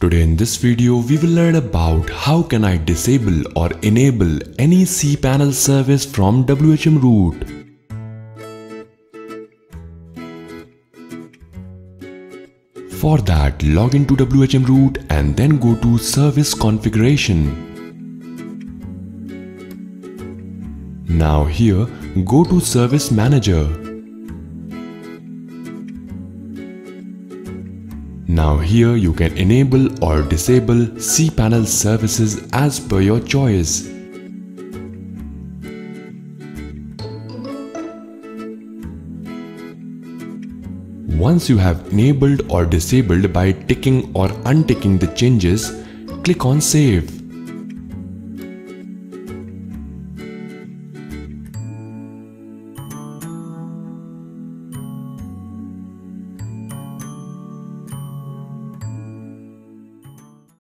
Today in this video we will learn about how can I disable or enable any cPanel service from WHM root. For that log into WHM root and then go to service configuration. Now here go to service manager Now here you can enable or disable cPanel services as per your choice. Once you have enabled or disabled by ticking or unticking the changes, click on save.